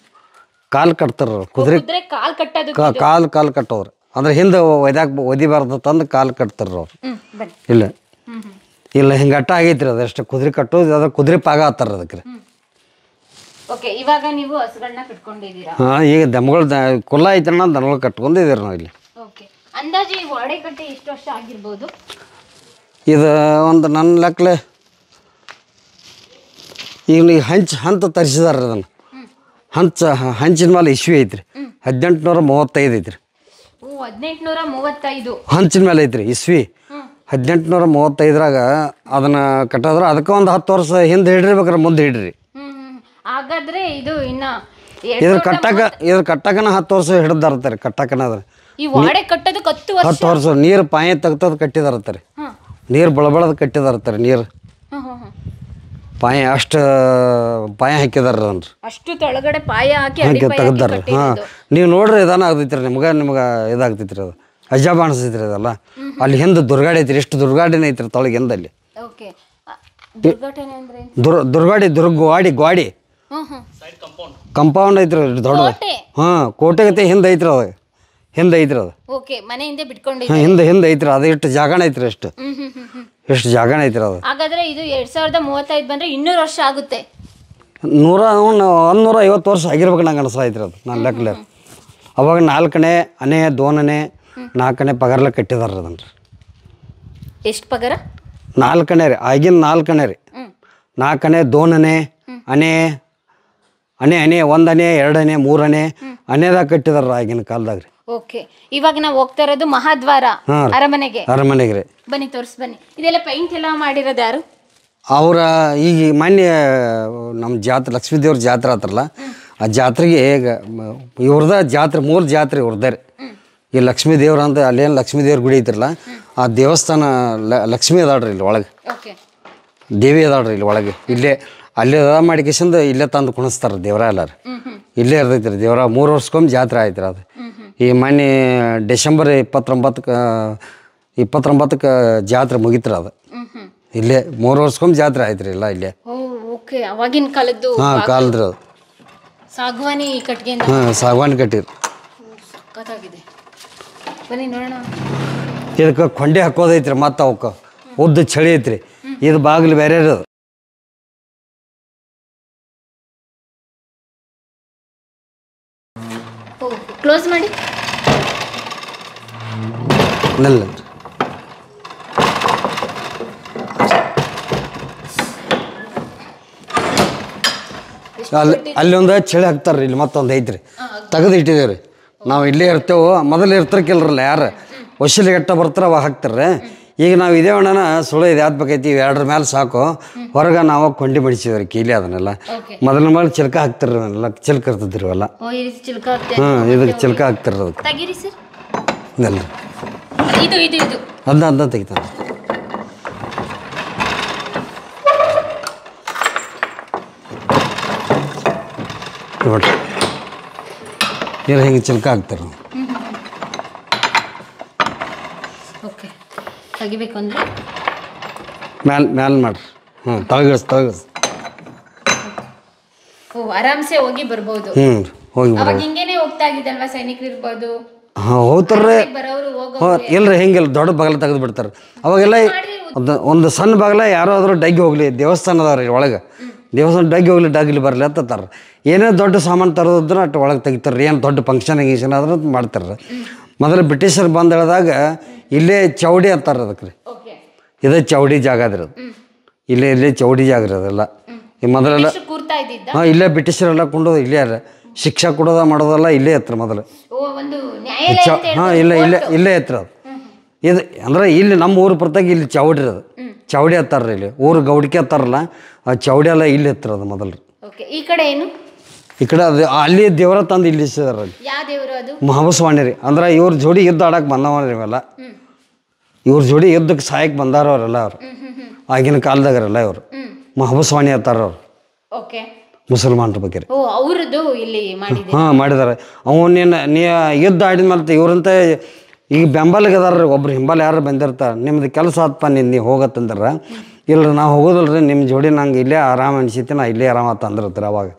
ಕಾಲು ಕಟ್ತಾರ ಕುದುರೆ ಕುದುರೆ ಕಾಲ್ ಕಟ್ಟೋದು ಕಾ ಕಾಲು ಕಾಲು ಕಟ್ಟೋರು ಅಂದ್ರೆ ಹಿಂದೆ ಒದ್ಯಾಕ ಒದಿಬಾರ್ದು ತಂದು ಕಾಲು ಕಟ್ತಾರ ಅವ್ರು. ಹ್ಮ್ ಬನ್ನಿ. ಇಲ್ಲ. ಹ್ಮ್ ಹ್ಮ್. ಇಲ್ಲ ಹಿಂಗೆ ಅಟ್ಟ ಆಗೈತ್ರಿ ಅದಷ್ಟು. ಕುದುರೆ ಕಟ್ಟೋದು ಅದ ಕುದುರೆ ಪಾಗ ಆತಾರ ಅದಕ್ಕೆ ಓಕೆ ಇವಾಗ ನೀವು ಹಸುಗಳನ್ನ ಕಟ್ಕೊಂಡಿದ್ದೀರಾ? ಹಾಂ ಈಗ ದಮಗಳು ಕುಲ್ಲ ಐತಣ್ಣ ದನಗಳು ಕಟ್ಕೊಂಡಿದ್ದೀರಿ ನಾವು ಇಲ್ಲಿ. ಓಕೆ ಅಂದಾಜು ಈ ವಾಡೆ ಕಟ್ಟೆ ಎಷ್ಟು ವರ್ಷ ಆಗಿರ್ಬೋದು? ಇದು ಒಂದು ನನ್ನ ಲೆಕ್ಕಲೆ ಈಗ ನೀವು ಹಂಚ್ ಹಂತ ತರಿಸಿದಾರ ಅದನ್ನು. ಹಂಚ ಹಂಚಿನ ಮೇಲೆ ಇಶ್ವಿ ಐತ್ರಿ. ಹದಿನೆಂಟುನೂರ ಮೂವತ್ತೈದು ಐತ್ರಿ. ಹದಿನೆಂಟುನೂರ ಮೂವತ್ತೈದು. ಹಂಚಿನ ಮೇಲೆ ಐತ್ರಿ ಇಸ್ವಿ. ಹದಿನೆಂಟುನೂರ ಮೂವತ್ತೈದರಾಗ ಅದನ್ನು ಕಟ್ಟೋದ್ರ ಅದಕ್ಕೆ ಒಂದು ಹತ್ತು ವರ್ಷ ಹಿಂದೆ ಹಿಡಿರ್ಬೇಕಾರೆ ಮುಂದೆ ಹಿಡ್ರಿ. ಹಾಗಾದ್ರೆ ಇದು ಇನ್ನ ಎರಡ್ ಇದ್ರ ಕಟ್ಟಕ ಇದ್ರ ಕಟ್ಟಕನ ಹತ್ತು ವರ್ಷ ಹಿಡ್ದಾರತ್ತಾರೆ ಕಟ್ಟಕನ ಅದ್ರ ಈ ವಾಡೆ ಕಟ್ಟೋದಕ್ಕೆ ಹತ್ತು ವರ್ಷ? ಹತ್ತು ವರ್ಷ. ನೀರು ಪಾಯ ತೆಗ್ತದ ಕಟ್ಟಿದಾರತ್ತಾರೆ ನೀರ್ ನೀರು ಬಳಬಳದ್ ಕಟ್ಟಿದಾರತ್ತಾರೆ ನೀರು. ಪಾಯ ಅಷ್ಟು ಪಾಯ ಹಾಕಿದಾರ ಅಷ್ಟು ತೊಳಗಡೆ ಪಾಯ ಹಾಕಿ ಹಾಕಿ ಅಡಿಪಾಯ ಹಾಕಿ ತೆಗ್ದಾರ ಹಾಂ ಕಟ್ಟಿರೋದು. ನೀವು ನೋಡ್ರಿ ಇದಾನ ಆಗ್ತೈತ್ರಿ ನಿಮ್ಗೆ ನಿಮ್ಗೆ ಇದಾಗ್ತೈತ್ರಿ ಅದು. ಅಜಾಬ್ ಅನಿಸ್ತೈತ್ರಿ ಅದಲ್ಲ. ಅಲ್ಲಿ ಹಿಂದೆ ದುರ್ಗಾಡಿ ಐತ್ರಿ ಎಷ್ಟು ದುರ್ಗಾಡಿನ ಐತ್ರಿ ತೊಳಗೆ ಹಿಂದಲ್ಲಿ. ಓಕೆ. ಅ, ದುರ್ಘಟನೆ ಅಂದ್ರೆ? ದುರ್ ದುರ್ಗಾಡಿ ದುರ್ಗವಾಡಿ ಗ್ವಾಡಿ. ಕಂಪೌಂಡ್ ಐತ್ರಿ ದೊಡ್ಡದು. ಕೋಟೆ. ಹಾಂ ಹಿಂದ ಹಿಂದೆ ಐತ್ರಿ ಅದು. ಹಿಂದೆ ಐತ್ರಿ ಅದು. ಓಕೆ ಬಿಟ್ಕೊಂಡಿದ್ದೆ. ಹಾಂ ಹಿಂದೆ ಹಿಂದೆ ಐತ್ರಿ ಅದು. ಎಷ್ಟು ಜಾಗಣ ಐತ್ರಿ ಅಷ್ಟು. ಎಷ್ಟು ಜಾಗಣ ಐತ್ರಿ ಅದು. ಹಾಗಾದ್ರೆ ಇದು ಎರಡ್ ಸಾವಿರದ ಮೂವತ್ತೈದು ಬಂದ್ರೆ ಇನ್ನೂರು ವರ್ಷ ಆಗುತ್ತೆ. ನೂರ ಒಂದು ನೂರ ಐವತ್ತು ವರ್ಷ ಆಗಿರ್ಬೇಕು ನಂಗೆ ಅನಿಸ್ತೈತ್ರಿ ಅದು ನಾನು ಲೆಕ್ಕಲೆ ಅವಾಗ ನಾಲ್ಕನೇ ಅನೆ ದೋನನೆ ನಾಲ್ಕನೇ ಪಗಾರಲ್ಲ ಕಟ್ಟಿದಾರ ಅದನ್ರಿ. ಎಷ್ಟು ಪಗಾರ? ನಾಲ್ಕನೇ ರೀ ಆಗಿನ ನಾಲ್ಕನೇ ರೀ. ನಾಲ್ಕನೇ ದೋನನೆ ಅನೆ ಅನೆ ಅನೆ ಒಂದನೆ ಎರಡನೇ ಮೂರನೆ ಅನೆದಾಗ ಕಟ್ಟಿದಾರ ಆಗಿನ ಕಾಲದಾಗ ರೀ ಓಕೆ. ಇವಾಗ ನಾವು ಹೋಗ್ತಾ ಇರೋದು ಮಹಾದ್ವಾರ ಹಾ. ಅರಮನೆಗೆ. ಅರಮನೆಗೆ ರೀ. ಬನ್ನಿ ತೋರ್ಸ್ ಬನ್ನಿ. ಇದೆಲ್ಲ ಪೈಂಟ್ ಎಲ್ಲ ಮಾಡಿರೋದು ಯಾರು? ಅವರ ಈಗ ಮೊನ್ನೆ ನಮ್ಮ ಜಾತ್ರೆ ಲಕ್ಷ್ಮೀ ದೇವ್ರ ಜಾತ್ರೆ ಆತ್ರಲ್ಲ ಆ ಜಾತ್ರೆಗೆ ಈಗ ಮ- ಇವ್ರದ ಜಾತ್ರೆ ಮೂರು ಜಾತ್ರೆ ಇವ್ರದ್ದೇ ರೀ. ಈ ಲಕ್ಷ್ಮೀ ದೇವ್ರ ಅಂತ ಅಲ್ಲೇನು ಲಕ್ಷ್ಮೀ ದೇವ್ರ ಗುಡಿ ಐತ್ರಲ್ಲ ಆ ದೇವಸ್ಥಾನ ಲ- ಲಕ್ಷ್ಮೀ ಅದಾಳ್ರಿ ಇಲ್ಲಿ ಒಳಗೆ. ಓಕೆ. ದೇವಿ ಅದಾಳ್ರಿ ಇಲ್ಲಿ ಒಳಗೆ. ಇಲ್ಲೇ ಅಲ್ಲೇ ಅದ ಮಾಡಿಕೆಸಿಂದ ಇಲ್ಲೇ ತಂದು ಕುಣಿಸ್ತಾರೆ ದೇವ್ರ ಎಲ್ಲಾರು. ಇಲ್ಲೇ ಇರ್ತೈತಿ ರೀ ದೇವ್ರ ಮೂರು ವರ್ಷಕ್ಕೊಮ್ಮೆ ಜಾತ್ರೆ ಆಯ್ತು ರೀ ಅದು. ಈ ಮೊನ್ನೆ ಡಿಸೆಂಬರ್ ಇಪ್ಪತ್ತೊಂಬತ್ತಕ್ಕೆ ಇಪ್ಪತ್ತೊಂಬತ್ತಕ್ಕೆ ಜಾತ್ರೆ ಮುಗಿತ್ರ ಅದು. ಇಲ್ಲೇ ಮೂರು ವರ್ಷಕ್ಕೊಮ್ಮೆ ಜಾತ್ರೆ ಆಯ್ತು ರೀ ಎಲ್ಲ ಇಲ್ಲೇ. ಓಕೆ. ಅವಾಗಿನ ಕಾಲದ್ದು ಹಾಂ ಕಾಲದ್ರಿ ಅದು. ಸಾಗವಾನಿ ಕಟ್ಟಿಗೆ ಹಾಂ ಸಾಗವಾನಿ ಕಟ್ಟಿರಿ ಬನ್ನಿ ನೋಡೋಣ. ಇದಕ್ಕೆ ಕೊಂಡೆ ಹಾಕೋದೈತ್ರಿ ಮತ್ತೆ ಅವಕ್ಕೆ. ಉದ್ದ ಚಳಿ ಐತ್ರಿ. ಇದು ಬಾಗಿಲು ಬೇರೆ ಅದು ಕ್ಲೋಸ್ ಮಾಡಿ. ಅಲ್ಲಿ ಅಲ್ಲೊಂದು ಒಂದು ಚಳಿ ಹಾಕ್ತಾರ್ರಿ ಇಲ್ಲಿ ಮತ್ತೊಂದು ಐತ್ರಿ. ತೆಗೆದು ಇಟ್ಟಿದ್ದೇವೆ ರೀ ನಾವು ಇಲ್ಲೇ ಇರ್ತೇವೆ. ಮೊದಲು ಇರ್ತಿರ್ಕಿಲ್ರಲ್ಲ ಯಾರು? ವಶಲಿ ಗಟ್ಟ ಬರ್ತಾರ ಅವಾಗ ಹಾಕ್ತಾರ್ರಿ. ಈಗ ನಾವು ಇದೇ ಅಣ್ಣನ ಸುಳ್ಳು ಇದು ಯಾವ್ದು ಬೇಕೈತಿ ಎರಡರ ಮೇಲೆ ಸಾಕು. ಹೊರಗೆ ನಾವು ಕೊಂಡಿ ಬಡಿಸಿದ್ರಿ ಕೀಲಿ ಅದನ್ನೆಲ್ಲ. ಮೊದಲ ಮೇಲೆ ಚಿಲ್ಕ ಹಾಕ್ತಿರಲ್ಲ ಚಿಲ್ಕ ಇರ್ತಿದ್ರಿವಲ್ಲ. ಹ್ಞೂ ಇದಕ್ಕೆ ಚಿಲ್ಕ ಹಾಕ್ತಾರ? ಅದಕ್ಕೆ. ತೆಗೀರಿ ಸರ್. ನಲ್ಲ ಇದು ಇದು ಇದು. ಅದನ್ನ ಅದನ್ನ ತೆಗಿತಾನೆ ನೋಡ್ರಿ. ಹಿಂಗೆ ಚಿಲ್ಕ ಹಾಕ್ತಾರೆ ಓಕೆ ತೆಗಿಬೇಕು ಅಂದ್ರೆ? ಮ್ಯಾಲ್ ಮ್ಯಾಲ್ ಮಾಡ್ರಿ. ಹ್ಞೂ ತಳಗಿಸ್ ತಳಗಿಸ್ ಓ ಆರಾಮ್ಸೆ ಹೋಗಿ ಬರ್ಬೋದು. ಹ್ಞೂ ಹೋಗಿ ಅವಾಗ ಬರೋದು ಹಿಂಗೇನೆ ಹೋಗ್ತಾ ಇದ್ದಿದ್ದಲ್ವಾ ಸೈನಿಕರು ಇರ್ಬೋದು? ಹಾಂ ಹೋಗ್ತಾರ್ರಿ ಬರೋರು ಹೋಗೋ ಹೋ ಇಲ್ರಿ ಹಿಂಗಿಲ್ಲ ದೊಡ್ಡ ಬಾಗಿಲು ತೆಗೆದು ಬಿಡ್ತಾರೆ. ಅವಾಗೆಲ್ಲ ಒಂದು ಒಂದು ಸಣ್ಣ ಬಾಗಿಲ ಯಾರೋ ಆದರೂ ಡಗ್ಗಿ ಹೋಗ್ಲಿ ದೇವಸ್ಥಾನ ಅದಾವ್ರಿ ಒಳಗೆ. ದೇವಸ್ಥಾನ ಡಗ್ಗಿ ಹೋಗ್ಲಿ ಡಗ್ಲಿ ಬರಲಿ ಅಂತಾರೆ. ಏನೇ ದೊಡ್ಡ ಸಾಮಾನು ತರೋದ್ರ ಅಟ್ ಒಳಗೆ ತೆಗಿತಾರೆ ಏನು ದೊಡ್ಡ ಫಂಕ್ಷನ್ ಗೀಷನ್ ಆದ್ರೆ ಮಾಡ್ತಾರೆ ಮೊದಲು ಬ್ರಿಟಿಷರು ಬಂದು ಹೇಳಿದಾಗ ಇಲ್ಲೇ ಚೌಡಿ ಅಂತಾರೆ ಅದಕ್ಕೆ ರೀ. ಇದೇ ಚೌಡಿ ಜಾಗ ಅದ್ರದ್ದು ಅದು. ಇಲ್ಲೇ ಇಲ್ಲೇ ಚೌಡಿ ಜಾಗ ರೀ ಅದೆಲ್ಲ. ಈ ಮೊದಲೆಲ್ಲ ಹಾಂ ಇಲ್ಲೇ ಬ್ರಿಟಿಷರೆಲ್ಲ ಕೊಂಡೋದು ಇಲ್ಲೇ ಅಲ್ಲ. ಶಿಕ್ಷೆ ಕೊಡೋದ ಮಾಡೋದಲ್ಲ ಇಲ್ಲೇ ಹತ್ರ ಮೊದಲು. ಹಾಂ ಇಲ್ಲ ಇಲ್ಲೇ ಇಲ್ಲೇ ಹತ್ರ ಅದು. ಇದು ಅಂದ್ರೆ ಇಲ್ಲಿ ನಮ್ಮ ಊರು ಪ್ರತ್ಯೇಕ ಇಲ್ಲಿ ಚೌಡಿ ಅದು. ಚೌಡಿ ಹತ್ತಾರ ಇಲ್ಲಿ. ಊರು ಗೌಡಿಕೆ ಹತ್ತಾರಲ್ಲ ಆ ಚೌಡಿ ಎಲ್ಲ ಇಲ್ಲಿ ಹತ್ತಿರ ಅದು ಮೊದಲು ಈ ಕಡೆ ಏನು? ಈ ಕಡೆ ಅದು ಅಲ್ಲಿ ದೇವರ ತಂದು ಇಲ್ಲಿ ಅಲ್ಲಿ. ಯಾವ ದೇವರು ಅದು? ಮಹಾಬಸ್ವಾಣಿ ರೀ. ಅಂದ್ರೆ ಇವ್ರ ಜೋಡಿ ಯುದ್ಧ ಆಡಕ್ಕೆ ಬಂದವ ರೀ ಇವೆಲ್ಲ. ಇವ್ರ ಜೋಡಿ ಯುದ್ಧಕ್ಕೆ ಸಹಾಯಕ್ಕೆ ಬಂದಾರ ಅವರೆಲ್ಲ ಅವ್ರು. ಆಗಿನ ಕಾಲದಾಗರಲ್ಲ ಇವರು. ಮಹಾಬಸವಾಣಿ ಹತ್ತಾರ ಅವ್ರು. ಓಕೆ. ಮುಸಲ್ಮಾನ್ರ ಬಗ್ಗೆ ಹಾಂ ಮಾಡಿದ್ದಾರೆ ಅವನೇನು ನೀ ಯುದ್ಧ ಆಡಿದ ಮೇಲೆ ಇವ್ರಂತ ಈಗ ಬೆಂಬಲಿಗೆ ಅದಾರ ಒಬ್ರು. ಹಿಂಬಲ ಯಾರು ಬಂದಿರ್ತಾರೆ. ನಿಮ್ದು ಕೆಲಸ ಆತ್ಪ ನಿನ್ನ ನೀವು ಹೋಗತ್ತಂದ್ರೆ. ಇಲ್ಲ ನಾವು ಹೋಗೋದಲ್ರಿ. ನಿಮ್ಮ ಜೋಡಿ ನಂಗೆ ಇಲ್ಲೇ ಆರಾಮ ಅನ್ಸಿತಿ ನಾ ಇಲ್ಲೇ ಆರಾಮ ಅಂತ ಅಂದಿರ್ತಾರೆ ಅವಾಗ.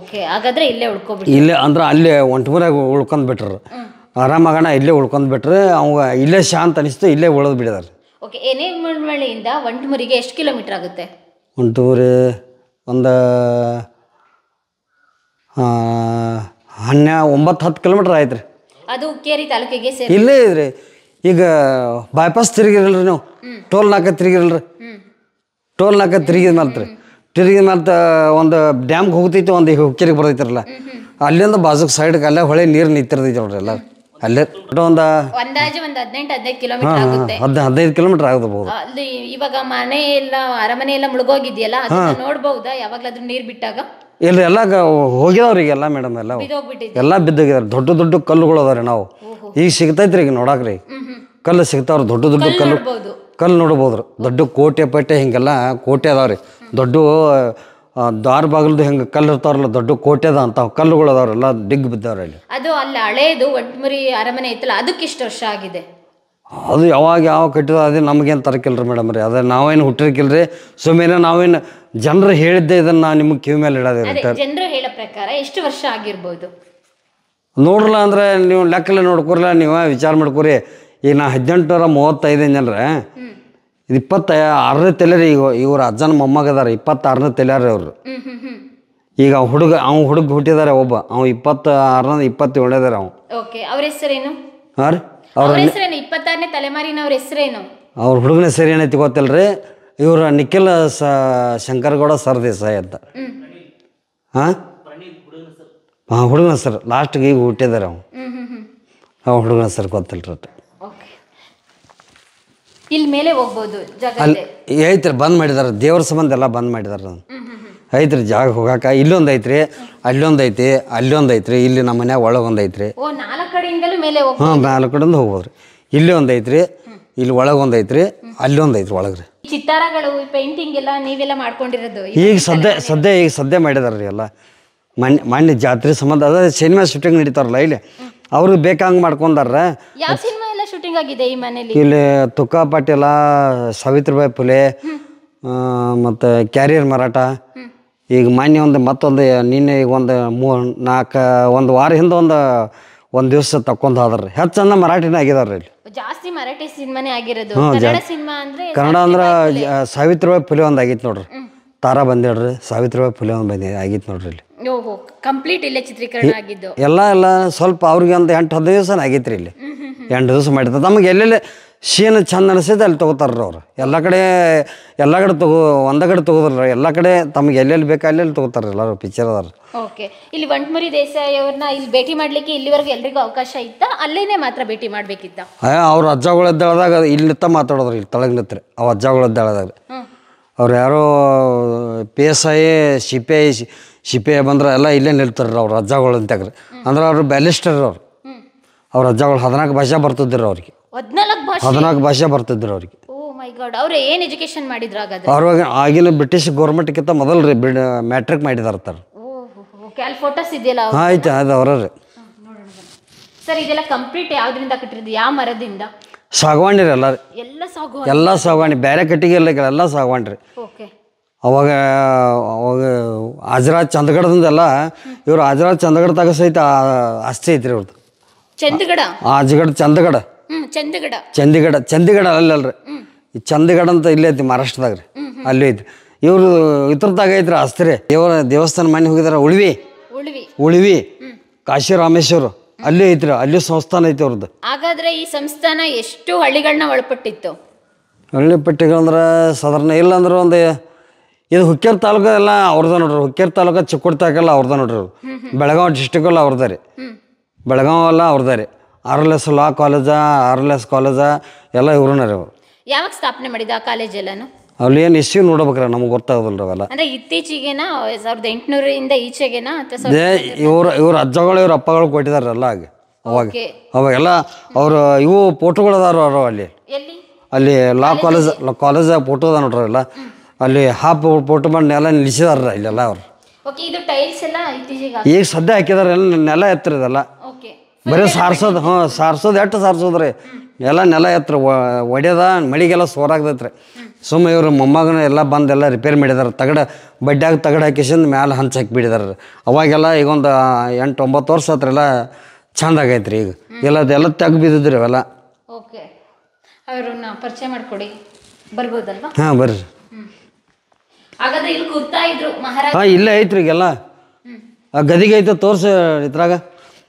ಓಕೆ ಹಾಗಾದ್ರೆ ಇಲ್ಲೇ ಉಳ್ಕೊಬಿಟ್ಟು ಇಲ್ಲೇ ಅಂದ್ರೆ ಅಲ್ಲೇ ಒಂಟೂರಾಗ ಉಳ್ಕೊಂಡ್ ಬಿಟ್ರು ಆರಾಮಾಗಣ ಇಲ್ಲೇ ಉಳ್ಕೊಂಡ್ ಬಿಟ್ರೆ ಅವಾಗ ಇಲ್ಲೇ ಶಾಂತ ಅನಿಸ್ತು ಇಲ್ಲೇ ಉಳಿದು ಬಿಡಿದಾರೆ. ಓಕೆ ಒಂಟ್ಮುರಿಗೆ ಎಷ್ಟು ಕಿಲೋಮೀಟರ್ ಆಗುತ್ತೆ? ಒಂಟೂರಿ ಒಂದು ಹನ್ನೆ ಒಂಬತ್ತು ಹತ್ತು ಕಿಲೋಮೀಟ್ರ್ ಆಯ್ತು ರೀ. ಅದು ಕೇರಿ ತಾಲೂಕಿಗೆ ಸೇರಿ ಇಲ್ಲೇ ಇದ್ರಿ ಈಗ ಬೈಪಾಸ್ ತಿರುಗಿರಲ್ರಿ ನೀವು. ಟೋಲ್ ನಾಕ ತಿರುಗಿರಲ್ರಿ. ಟೋಲ್ ನಾಕ ತಿರುಗಿದ ಮೇಲೆ ರೀ ಮತ್ತು ಒಂದು ಡ್ಯಾಮ್ಗೆ ಹೋಗ್ತೈತಿ ಒಂದು ಹುಕ್ಕೇರಿಗೆ ಬರ್ತೈತಿರಲ್ಲ. ಅಲ್ಲಿಂದ ಬಾಜುಕ್ ಸೈಡ್ಗೆ ಅಲ್ಲೇ ಹೊಳೆ ನೀರು ನಿಂತಿರ್ತೈತಿ ನೋಡ್ರಿ ಎಲ್ಲ. ಅಲ್ಲೇ ಒಂದು ಹದಿನೈದು ಕಿಲೋಮೀಟರ್ ಆಗಬಹುದು ಇವಾಗ ಮನೆ ಎಲ್ಲ ಅರಮನೆ ಎಲ್ಲ ಮುಳುಗೋಗಿದೆಯಲ್ಲ ನೋಡ್ಬಹುದಾ ಯಾವಾಗ್ಲಾದ್ರೂ ನೀರ್ ಬಿಟ್ಟಾಗ? ಇಲ್ಲ ಎಲ್ಲ ಗ- ಹೋಗಿದಾವ್ರಿ ಈಗ ಎಲ್ಲ ಮೇಡಮ್ ಎಲ್ಲ. ಎಲ್ಲ ಬಿದ್ದೋಗಿದಾರೆ ದೊಡ್ಡ ದೊಡ್ಡ ಕಲ್ಲುಗಳು ಅದಾವ್ರಿ ನಾವು ಈಗ ಸಿಗ್ತೈತ್ರಿ ಈಗ ನೋಡಾಕ್ರಿ. ಕಲ್ಲು ಸಿಗ್ತಾವ್ರಿ ದೊಡ್ಡ ದೊಡ್ಡ ಕಲ್ಲು ಕಲ್ಲು. ನೋಡ್ಬೋದ್ರಿ. ದೊಡ್ಡ ಕೋಟೆ ಪಟ್ಟೆ ಹಿಂಗೆಲ್ಲ ಕೋಟೆ ಅದಾವ್ರಿ. ದೊಡ್ಡ ದಾರ ಬಾಗಿಲ್ದು ಹೆಂಗ ಕಲ್ಲು ಇರ್ತಾವಲ್ಲ ದೊಡ್ಡ ಕೋಟೆದ ಅಂತ ಕಲ್ಲುಗಳು ಅದಾವ್ರಲ್ಲ ದಿಗ್ ಬಿದ್ದವ್ರ ಅಲ್ಲಿ. ಅದು ಅಲ್ಲಿ ಹಳೇದು ಒಟ್ಮುರಿ ಅರಮನೆ ಇತ್ತಲ್ಲ ಅದಕ್ಕೆ ಇಷ್ಟು ವರ್ಷ ಆಗಿದೆ. ಅದು ಯಾವಾಗ ಯಾವ ಕಟ್ಟಿದ ಅದೇ ನಮಗೇನು ತರಕಿಲ್ರಿ ಮೇಡಮ್ ರೀ ಅದೇ ನಾವೇನು ಹುಟ್ಟಿರ್ಕಿಲ್ರಿ ಸುಮ್ಮನೆ ನಾವೇನು ಜನರು ಹೇಳಿದ್ದೆ ಇದನ್ನು ನಾನು ನಿಮಗೆ ಕಿವಿ ಮೇಲೆ ಇಡೋದೇ ಅದೇ ಜನರು ಹೇಳೋ ಪ್ರಕಾರ ಎಷ್ಟು ವರ್ಷ ಆಗಿರ್ಬೋದು. ನೋಡ್ರಲ್ಲ ಅಂದ್ರೆ ನೀವು ಲೆಕ್ಕಲೆ ನೋಡ್ಕೊರಲ್ಲ ನೀವು ವಿಚಾರ ಮಾಡ್ಕೊರಿ ಈಗ ನಾ ಹದಿನೆಂಟರ ಮೂವತ್ತೈದು ಜನರ ಇದು ಇಪ್ಪತ್ತ ಆರನೇ ತಲೆರಿ ಈಗ ಇವ್ರ ಅಜ್ಜನ ಮೊಮ್ಮಗ ಅದಾರ ಇಪ್ಪತ್ತಾರನೇ ತಲೆಯಾರ ಅವರು. ಈಗ ಅವ್ ಹುಡುಗ ಅವ್ನು ಹುಡುಗ ಹುಟ್ಟಿದಾರೆ ಒಬ್ಬ ಅವ್ನು ಇಪ್ಪತ್ತ ಆರನೇ ಇಪ್ಪತ್ತೇಳನೇದಾರ ಅವ್ನು. ಓಕೆ ಅವ್ರ ಹೆಸರೇನು? ಹಾಂ ರೀ? ಅವ್ರ ಅವ್ರ ಹೆಸರೇನು? ಇಪ್ಪತ್ತಾರನೇ ತಲೆಮಾರಿನವ್ರ ಹೆಸರೇನು? ಅವ್ರ ಹುಡುಗನ ಹೆಸರು ಏನೈತಿ ಗೊತ್ತಿಲ್ಲ ರೀ ಇವ್ರ ನಿಖಿಲ್ ಸ ಶಂಕರಗೌಡ ಸರ್ ದೇಸಾಯಿ ಅಂತ. ಹಾಂ ಹಾಂ ಹುಡುಗನ ಸರ್ ಲಾಸ್ಟ್ಗೆ ಈಗ ಹುಟ್ಟಿದಾರೆ ಅವ್ನು. ಹ್ಮ್ ಹ್ಮ್ ಹ್ಮ್. ಅವ ಹುಡುಗನ ಸರ್ ಗೊತ್ತಲ್ರಿ ರೀ ಇಲ್ಲಿ ಮೇಲೆ ಹೋಗ್ಬೋದು ಅಲ್ಲಿ ಐತ್ರಿ ಬಂದ್ ಮಾಡಿದಾರೆ ದೇವ್ರ ಸಂಬಂಧ ಎಲ್ಲ ಬಂದ್ ಮಾಡಿದಾರೆ ಐತ್ರಿ ಜಾಗ ಹೋಗಾಕ. ಇಲ್ಲೊಂದು ಐತ್ರಿ ಅಲ್ಲೊಂದು ಐತಿ ಅಲ್ಲೊಂದು ಐತ್ರಿ ಇಲ್ಲಿ ನಮ್ಮ ಮನ್ಯಾಗ ಒಳಗೊಂದು ಐತ್ರಿ. ಓ ನಾಲ್ಕು ಕಡೆಯಿಂದ ಹೋಗ್ಬೋದ್ರಿ. ಇಲ್ಲಿ ಒಂದು ಐತ್ರಿ ಇಲ್ಲಿ ಒಳಗೊಂದು ಐತ್ರಿ ಅಲ್ಲೊಂದು ಒಂದು ಐತ್ರಿ ಒಳಗ್ರಿ ಚಿತ್ತಾರಗಳು ಪೇಂಟಿಂಗ್ ಎಲ್ಲ ನೀವೆಲ್ಲ ಮಾಡ್ಕೊಂಡಿರೋದು ಈಗ ಸದ್ಯ ಸದ್ಯ ಈಗ ಸದ್ಯ ಮಾಡಿದಾರ್ರಿ ಎಲ್ಲ. ಮೊನ್ನೆ ಮೊನ್ನೆ ಜಾತ್ರೆ ಸಂಬಂಧ ಅದ ಸಿನಿಮಾ ಶೂಟಿಂಗ್ ನಡೀತಾರಲ್ಲ ಇಲ್ಲಿ. ಅವ್ರಿಗೆ ಬೇಕಂಗೆ ಮಾಡ್ಕೊಂಡಾರ. ಯಾವ ಸಿನಿಮಾ ಎಲ್ಲ ಶೂಟಿಂಗ್ ಆಗಿದೆ ಈ ಮನೆಯಲ್ಲಿ? ಇಲ್ಲಿ ತುಕ್ಕಾ ಪಾಟೀಲ ಸಾವಿತ್ರಿಬಾಯಿ ಪುಲೆ ಮತ್ತು ಕ್ಯಾರಿಯರ್ ಮರಾಠ ಈಗ ಮೊನ್ನೆ ಒಂದು ಮತ್ತೊಂದು ನಿನ್ನೆ ಈಗ ಒಂದು ಮೂ ನಾಲ್ಕು ಒಂದು ವಾರ ಹಿಂದೆ ಒಂದು ಒಂದು ದಿವಸ ತಕ್ಕೊಂಡು ಹೋದ್ರಿ ಹೆಚ್ಚಂದ ಮರಾಠಿನ ಆಗಿದಾರ ಇಲ್ಲಿ. ಜಾಸ್ತಿ ಮರಾಠಿ ಸಿನಿಮಾನೇ ಆಗಿರೋದು. ಕನ್ನಡ ಸಿನಿಮಾ ಅಂದ್ರೆ ಕನ್ನಡ ಅಂದ್ರೆ ಸಾವಿತ್ರಿಬಾಯಿ ಪುಲೆ ಒಂದು ಆಗಿತ್ತು ನೋಡ್ರಿ. ತಾರಾ ಬಂದೇಳ್ರಿ ಸಾವಿತ್ರಿಬಾಯಿ ಪುಲೆ ಒಂದು ಬಂದಿ ಆಗಿತ್ತು ನೋಡ್ರಿ ಇಲ್ಲಿ. ಓಹೋ ಕಂಪ್ಲೀಟ್ ಇಲ್ಲೇ ಚಿತ್ರೀಕರಣ ಆಗಿದ್ದು. ಎಲ್ಲ ಎಲ್ಲ ಸ್ವಲ್ಪ ಅವ್ರಿಗೆ ಒಂದು ಎಂಟು ಹದಿನೈದು ದಿವಸ ಆಗೈತ್ರಿ ಇಲ್ಲಿ. ಎಂಟು ದಿವಸ ಮಾಡಿದ ತಮಗೆ ಎಲ್ಲೆಲ್ಲಿ ಶೀನ್ ಚಂದ ಅನಿಸಿದೆ ಅಲ್ಲಿ ತೊಗೋತಾರ್ರಿ ಅವ್ರು. ಎಲ್ಲ ಕಡೆ ಎಲ್ಲ ಕಡೆ ತಗೋ ಒಂದ ಕಡೆ ತಗೋದ್ರ ಎಲ್ಲ ಕಡೆ ತಮಗೆ ಎಲ್ಲೆಲ್ಲಿ ಬೇಕು ಅಲ್ಲೆಲ್ಲಿ ತಗೋತಾರ ಎಲ್ಲರೂ ಪಿಕ್ಚರ್ ಅದಾರ. ಓಕೆ ಇಲ್ಲಿ ವಂಟಮರಿ ದೇಸಾಯಿ ಅವ್ರನ್ನ ಇಲ್ಲಿ ಭೇಟಿ ಮಾಡ್ಲಿಕ್ಕೆ ಇಲ್ಲಿವರೆಗೂ ಎಲ್ರಿಗೂ ಅವಕಾಶ ಇತ್ತ? ಅಲ್ಲೇನೆ ಮಾತ್ರ ಭೇಟಿ ಮಾಡ್ಬೇಕಿತ್ತ? ಅವ್ರ ಅಜ್ಜಗಳ ಎದ್ದಾಳದಾಗ ಇಲ್ಲಿ ನಿತ್ತ ಮಾತಾಡೋದ್ರಿ ಇಲ್ಲಿ ತಳಗ್ ನಿತ್ರಿ. ಅವ ಅಜ್ಜಗಳ ಎದ್ದಾಳದಾಗ ಹ್ಮ್. ಅವ್ರು ಯಾರೋ P S I C P I C P I ಬಂದ್ರೆ ಎಲ್ಲ ಇಲ್ಲೇ ನಿಲ್ತಾರ್ರಿ ಅವ್ರ ಅಜ್ಜಗಳು ಅಂತಾಗ್ರಿ ಅಂದ್ರೆ ಅವ್ರು ಬ್ಯಾಲಿಸ್ಟರ್ ಅವ್ರು. ಅವ್ರ ಅಜ್ಜಗಳು ಹದಿನಾಲ್ಕು ಭಾಷೆ ಬರ್ತಿದ್ರು ಅವ್ರಿಗೆ. ಹದಿನಾಲ್ಕು ಭಾಷೆ? ಬರ್ತಿದ್ರು ಅವ್ರಿಗೆ. ಅವ್ರು ಏನ್ ಎಜುಕೇಶನ್ ಮಾಡಿದ್ರು ಆಗಿನ ಬ್ರಿಟಿಷ್ ಗೌರ್ಮೆಂಟ್ಗಿಂತ ಮೊದಲು ರೀ ಮ್ಯಾಟ್ರಿಕ್ ಮಾಡಿದಾರೆ ತರ. ಅಲ್ಲಿ ಫೋಟೋಸ್ ಇದೆಯಲ್ಲ ಹಾಂ ಅದು ಅವ್ರ ರೀ ಸರ್ ಇದೆಲ್ಲ ಕಂಪ್ಲೀಟ್ ಯಾವ್ದ್ರಿಂದ ಕಟ್ಟಿರೋದು? ಯಾವ ಮರದಿಂದ? ಸಾಗವಾಣಿ ರೀ ಎಲ್ಲ ಎಲ್ಲ ಸಾಗು ಸಾಗವಾಣಿ. ಬೇರೆ ಕಟ್ಟಿಗೆ ಎಲ್ಲ ಸಾಗವಾಣಿ ರೀ. ಓಕೆ. ಅವಾಗ ಅವಾಗ ಹಾಜರಾಜ್ ಚಂದಗಡದಿಂದೆಲ್ಲ ಇವ್ರು ಹಾಜರಾಜ್ ಚಂದಗಡ ತಗ ಸಹಿತ ಆಸ್ತಿ ಐತ್ರಿ ಇವ್ರದ್ದು ಚಂದಗಡ ಆಜಗಡ ಚಂದಗಡ ಚಂದಗಡ ಚಂದಿಗಡ ಚಂದಿಗಡ ಅಲ್ಲಲ್ರಿ. ಈ ಚಂದಗಡ ಅಂತ ಇಲ್ಲೇ ಐತಿ ಮಹಾರಾಷ್ಟ್ರದಾಗ ರೀ. ಅಲ್ಲಿ ಐತಿ ಇವರು ಇತರದಾಗ ಐತ್ರಿ ಆಸ್ತಿ ರೀ. ದೇವರ ದೇವಸ್ಥಾನ ಮನೆ ಹೋಗಿದಾರ ಉಳಿವಿ. ಉಳಿವಿ. ಉಳಿವಿ. ಕಾಶಿ ರಾಮೇಶ್ವರ ಅಲ್ಲಿ ಐತ್ರಿ ಅಲ್ಲಿ ಸಂಸ್ಥಾನ ಐತಿ ಅವ್ರದ್ದು ಹಾಗಾದ್ರೆ ಈ ಸಂಸ್ಥಾನ ಎಷ್ಟು ಹಳ್ಳಿಗಳನ್ನ ಒಳಪಟ್ಟಿತ್ತು. ಹಳ್ಳಿ ಪಟ್ಟಿಗಳಂದ್ರೆ ಸಾಧಾರಣ ಇಲ್ಲಾಂದ್ರೆ ಒಂದು ಇದು ಹುಕ್ಕೇರ್ ತಾಲೂಕು ಎಲ್ಲ ಅವ್ರದ ನೋಡ್ರಿ ಹುಕ್ಕೇರ್ ತಾಲೂಕು ಚಿಕ್ಕೋಡ್ ತಾಲೂಕೆಲ್ಲ ಅವ್ರದ ನೋಡ್ರಿ ಬೆಳಗಾವ್ ಡಿಸ್ಟಿಕ್ ಎಲ್ಲ ಅವ್ರದ ರೀ. ಬೆಳಗಾವ್ ಎಲ್ಲ ಅವ್ರದ ರೀ. R L S law college R L S college ಎಲ್ಲ ಇವ್ರನ್ನ ರೀ ಅವ್ರು. ಯಾವಾಗ ಸ್ಥಾಪನೆ ಮಾಡಿದ ಆ ಕಾಲೇಜ್ ಎಲ್ಲಾನು? ಅಲ್ಲಿ ಏನು ಇಶ್ಯೂ ನೋಡ್ಬೇಕ್ರಿ ನಮ್ಗೆ ಗೊತ್ತಾಗೋದಿಲ್ಲ ಅವೆಲ್ಲ. ಅಂದ್ರೆ ಇತ್ತೀಚೆಗೆನಾ ಸಾವಿರದ ಎಂಟುನೂರಿಂದ ಈಚೆಗೆನಾ ಅಥವಾ ಏ ಇವ್ರ ಇವ್ರ ಅಜ್ಜಗಳು ಇವ್ರ ಅಪ್ಪಗಳು ಕೊಟ್ಟಿದಾರೆ ಎಲ್ಲ ಆಗ ಅವಾಗ. ಅವಾಗೆಲ್ಲ ಅವ್ರ ಇವು ಫೋಟೋಗಳು ಅದಾರ ಅವ್ರು ಅಲ್ಲಿ. ಎಲ್ಲಿ? ಅಲ್ಲಿ ಲಾ ಕಾಲೇಜ್ ಕಾಲೇಜ್ ಫೋಟೋ ಅದ ನೋಡ್ರಿ ಎಲ್ಲ ಅಲ್ಲಿ ಹಾಪ್ ಪೋಟು ಮಾಡಿ ನೆಲ ನಿಲ್ಲಿಸಿದಾರ ಇಲ್ಲೆಲ್ಲ ಅವ್ರು. ಈಗ ಸದ್ಯ ಹಾಕಿದಾರೆ ಎಲ್ಲ ನೆಲ ಎತ್ತರ ಇದೆಲ್ಲ ಓಕೆ ಬರೀ ಸಾರ್ಸೋದು ಹ್ಞೂ ಸಾರ್ಸೋದು ಎಷ್ಟು ಸಾರ್ಸೋದ್ರಿ? ಎಲ್ಲ ನೆಲ ಎತ್ತರ ಒಡ್ಯದ ಮಳಿಗೆಲ್ಲ ಸೋರಾಗ್ತೈತೆ ರೀ ಸುಮ್ಮ ಇವರು ಮೊಮ್ಮಗನ ಎಲ್ಲ ಬಂದು ಎಲ್ಲ ರಿಪೇರ್ ಮಾಡಿದಾರೆ. ತಗಡ ಬಡ್ಡ್ಯಾಗ ತಗಡ ಹಾಕಿಸಿಂದ ಮ್ಯಾಲೆ ಹಂಚ್ ಹಾಕಿ ಬಿಡಿದಾರೆ. ಅವಾಗೆಲ್ಲ ಈಗ ಒಂದು ಎಂಟು ಒಂಬತ್ತು ವರ್ಷ ಹತ್ರ ಚಂದ ಆಗೈತೆ ರೀ ಈಗ ಎಲ್ಲ ಅದೆಲ್ಲ ತೆಗ್ ಬಿದ್ದಿದ್ರಿ ಅವೆಲ್ಲ. ಓಕೆ ಅವ್ರನ್ನ ಪರಿಚಯ ಮಾಡಿಕೊಡಿ. ಬರ್ಬೋದಲ್ವಾ? ಹಾಂ ಬರ್ರಿ. ಹಾಗಾದ್ರೆ ಇಲ್ಲಿ ಕೂರ್ತಾ ಇದ್ರು ಮಹಾರಾಜ. ಹಾಂ ಇಲ್ಲೇ ಐತ್ರಿ ಈಗೆಲ್ಲ ಆ ಗದಿಗೆ ಐತೆ ತೋರ್ಸ ಇದ್ರಾಗ.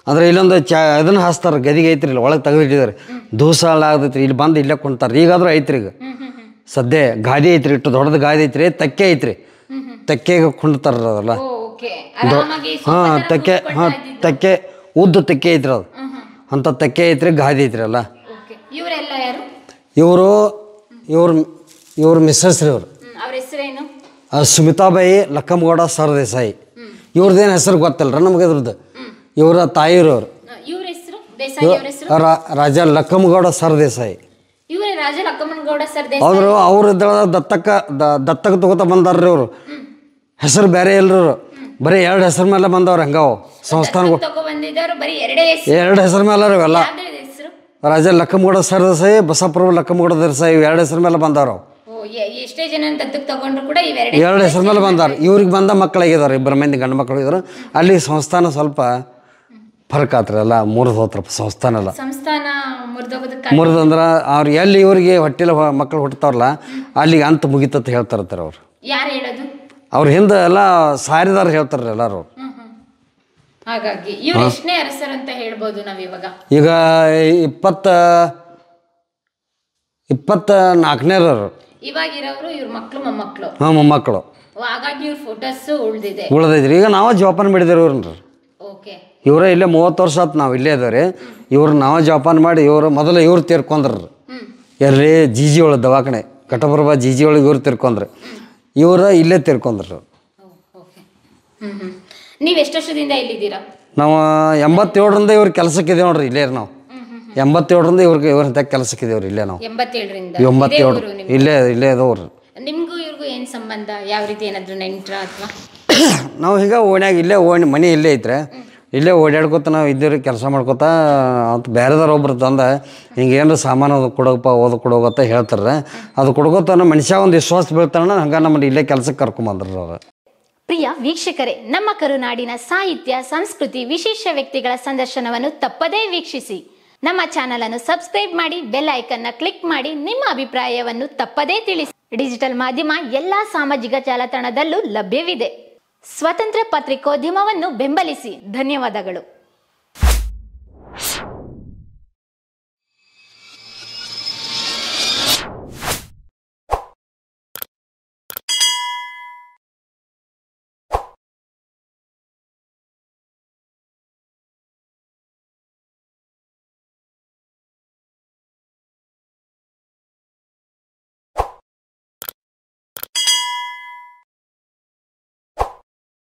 ಅಂದ್ರೆ ಇಲ್ಲೊಂದು ಚಾ ಇದನ್ನ ಹಾಸ್ತಾರ ಗದಿಗೆ ಐತ್ರಿ ಇಲ್ಲಿ ಒಳಗೆ ತೆಗೆದಿಟ್ಟಿದ್ದಾರೆ. ದೂಸಾಳ ಆಗತೈತ್ರಿ ಇಲ್ಲಿ ಬಂದು ಇಲ್ಲೇ ಕುಂತಾರ ಈಗಾದ್ರೂ ಐತ್ರಿ ಈಗ. ಸದ್ಯ ಗಾದಿ ಐತ್ರಿ ಇಟ್ಟು ದೊಡ್ಡದು ಗಾದಿ ಐತ್ರಿ ತಕ್ಕೆ ಐತ್ರಿ. ತಕ್ಕೆಗೆ ಕುಂಡ್ತಾರ ಅದಲ್ಲ ಹಾಂ ತಕ್ಕೆ ಹಾಂ ತೆಕ್ಕೆ ಉದ್ದ ತಕ್ಕೆ ಐತ್ರಿ ಅದು. ಅಂತ ತಕ್ಕೆ ಐತ್ರಿ ಗಾದಿ ಐತ್ರಿ ಅಲ್ಲ ಇವರು ಇವ್ರ ಇವ್ರ ಮಿಸ್ಸಸ್ ರೀ ಇವರು ಹ್ಮ್, ಅವ್ರ ಹೆಸರೇನು ಆ ಸುಮಿತಾಬಾಯಿ ಲಕ್ಕಮ್ಮಗೌಡ ಸರ್ದೇಸಾಯಿ ಇವ್ರದ್ದೇನು ಹೆಸರು ಗೊತ್ತಲ್ರ ನಮಗೆ ಇದ್ರದ್ದು? ಇವರ ತಾಯಿರವ್ರು ದೇಸಾಯಿ ರಾಜ ಲಕ್ಕಮ್ಮಗೌಡ ಸರ್ದೇಸಾಯಿ ಸರ್ ದೇಸಾಯಿ? ಅವರು ಅವ್ರ ದತ್ತಕ್ಕ ದತ್ತಕ್ಕ ತಗೋತ ಬಂದಾರ್ರಿ ಅವರು ಹೆಸರು ಬೇರೆ ಎಲ್ಲರೂ ಬರೀ ಎರಡು ಹೆಸರು ಮೇಲೆ ಬಂದವ್ರು ಹಂಗಾವು ಸಂಸ್ಥಾನಗಳು ಎರಡೇ ಹೆಸರು. ಮೇಲೆ ಇವೆಲ್ಲ ರಾಜ ಲಕ್ಕಮ್ಮಗೌಡ ಸರ್ದೇಸಾಯಿ ಬಸಪ್ರಭು ಲಕ್ಕಮ್ಮಗೌಡ ದೇಸಾಯಿ ಇವು ಎರಡು ಹೆಸರು ಮೇಲೆ ಬಂದವ್ರು. ಎಷ್ಟೇ ಜನ ದತ್ತಕ್ಕೆ ತಗೊಂಡ್ರು ಕೂಡ ಇವೆರಡೇ ಎರಡು ಹೆಸರು ಮೇಲೆ ಬಂದಾರ ಇವ್ರಿಗೆ ಬಂದ ಮಕ್ಕಳಾಗಿದ್ದಾರೆ ಇಬ್ಬರ ಮಂದಿ ಗಂಡು ಮಕ್ಕಳು ಇದ್ರು. ಅಲ್ಲಿ ಸಂಸ್ಥಾನ ಸ್ವಲ್ಪ ಫರ್ಕ್ ಆತ್ರಲ್ಲ ಮುರಿದು ಹೋತ್ರಪ್ಪ ಸಂಸ್ಥಾನ ಅಲ್ಲ ಸಂಸ್ಥಾನ ಮುರಿದಂದ್ರೆ ಅವ್ರು ಎಲ್ಲಿ ಇವರಿಗೆ ಹೊಟ್ಟೆಲ್ಲ ಮಕ್ಕಳು ಹುಟ್ಟತಾವ್ರಲ್ಲ ಅಲ್ಲಿಗೆ ಅಂತ ಮುಗಿತತ್ ಹೇಳ್ತಾರತ್ತಾರೆ ಅವ್ರು. ಯಾರು ಹೇಳೋದು? ಅವ್ರ ಹಿಂದೆ ಎಲ್ಲ ಸಾರಿದಾರ ಹೇಳ್ತಾರೆ ಎಲ್ಲರೂ. ಹಾಗಾಗಿ ಇವ್ರು ಎಷ್ಟನೇ ಅರಸರು ಅಂತ ಹೇಳ್ಬೋದು ನಾವ್ ಇವಾಗ. ಈಗ ಇಪ್ಪತ್ತ ಇಪ್ಪತ್ತ ನಾಲ್ಕನೇರವ್ರು. ಇವಾಗಿರೋರು ಇವ್ರ ಮಕ್ಕಳು ಮೊಮ್ಮಕ್ಕಳು ಹಾಂ ಮೊಮ್ಮಕ್ಕಳು ಹಾಗಾಗಿ ಇವ್ರ ಫೋಟೋಸ್ ಉಳ್ದಿದೆ. ಉಳ್ದೈತ್ರಿ ಈಗ ನಾವು ಜೋಪಾನ ಮಾಡಿದೇವ್ರಿ ಇವ್ರನ್ರಿ ಓಕೆ. ಇವರೇ ಇಲ್ಲೇ ಮೂವತ್ತು ವರ್ಷ ಆತು ನಾವು ಇಲ್ಲೇ ಇದ್ದೇವೆ ಇವ್ರು ನಾವು ಜೋಪಾನ ಮಾಡಿ ಇವರು ಮೊದಲು ಇವ್ರು ತೀರ್ಕೊಂಡ್ರಿ. ಹ್ಮ್. ಜಿ ಜಿ ಒಳಗೆ ದವಾಖಾನೆ ಕಟಪುರಬ ಜಿಜಿ ಒಳಗೆ ಇವ್ರು ತೀರ್ಕೊಂಡ್ರು. ಇವ್ರು ಇಲ್ಲೇ ತಿರ್ಕೊಂಡ್ರು. ನೀವು ಎಷ್ಟು ವರ್ಷದಿಂದ ಇಲ್ಲಿದ್ದೀರಾ? ನಾವು ಎಂಬತ್ತೇಳರಿಂದ ಇವ್ರ ಕೆಲಸಕ್ಕೆ ಇದೇವೆ ನೋಡ್ರಿ ಇಲ್ಲೇ ನಾವು. ಎಂಬತ್ತೇಳರಿಂದ ಇವ್ರಿಗೆ ಇವ್ರ ಕೆಲಸಕ್ಕೆ ಇದೇವ್ರಿ ಇಲ್ಲೇ ನಾವು. ಎಂಬತ್ತೇಳರಿಂದ. ಎಂಬತ್ತೇಳು? ಇಲ್ಲೇ ಇಲ್ಲೇ ಅದವ್ರಿ ನಿಮ್ಗೂ ಇವ್ರಿಗೂ ಏನು ಸಂಬಂಧ? ಯಾವ ರೀತಿ ಏನಾದ್ರು ನೆಂಟ್ರ ಅಥವಾ? ನಾವು ಈಗ ಓಣ್ಯಾಗ ಇಲ್ಲೇ ಓಣಿ ಮನೆ ಇಲ್ಲೇ ಐತ್ರೆ. ಇಲ್ಲೇ ಓಡಾಡ್ಕೊತ ನಾವು ಇದ್ದೀವ್ರಿ ಕೆಲಸ ಮಾಡ್ಕೊತ ಅಂತ ಬೇರೆದವ್ರು ಒಬ್ರು ತಂದ ಹಿಂಗೆ ಏನಾರ ಸಾಮಾನು ಅದು ಕೊಡೋಪ್ಪ ಓದು ಕೊಡೋಗತ್ತ ಹೇಳ್ತಾರೆ. ಅದು ಕೊಡ್ಕೋತ ನಮ್ಮ ಮನುಷ್ಯ ಒಂದು ವಿಶ್ವಾಸ ಬೀಳ್ತಾನ ಹಂಗೆ ನಮ್ಮನ್ನು ಇಲ್ಲೇ ಕೆಲಸಕ್ಕೆ ಕರ್ಕೊಂಬಂದ್ರು ಅವ್ರು. ಪ್ರಿಯ ವೀಕ್ಷಕರೇ ನಮ್ಮ ಕರುನಾಡಿನ ಸಾಹಿತ್ಯ ಸಂಸ್ಕೃತಿ ವಿಶೇಷ ವ್ಯಕ್ತಿಗಳ ಸಂದರ್ಶನವನ್ನು ತಪ್ಪದೇ ವೀಕ್ಷಿಸಿ. ನಮ್ಮ ಚಾನಲ್ ಅನ್ನು ಸಬ್ಸ್ಕ್ರೈಬ್ ಮಾಡಿ ಬೆಲ್ ಐಕನ್ನ ಕ್ಲಿಕ್ ಮಾಡಿ ನಿಮ್ಮ ಅಭಿಪ್ರಾಯವನ್ನು ತಪ್ಪದೇ ತಿಳಿಸಿ. ಡಿಜಿಟಲ್ ಮಾಧ್ಯಮ ಎಲ್ಲಾ ಸಾಮಾಜಿಕ ಜಾಲತಾಣದಲ್ಲೂ ಲಭ್ಯವಿದೆ. ಸ್ವತಂತ್ರ ಪತ್ರಿಕೋದ್ಯಮವನ್ನು ಬೆಂಬಲಿಸಿ. ಧನ್ಯವಾದಗಳು.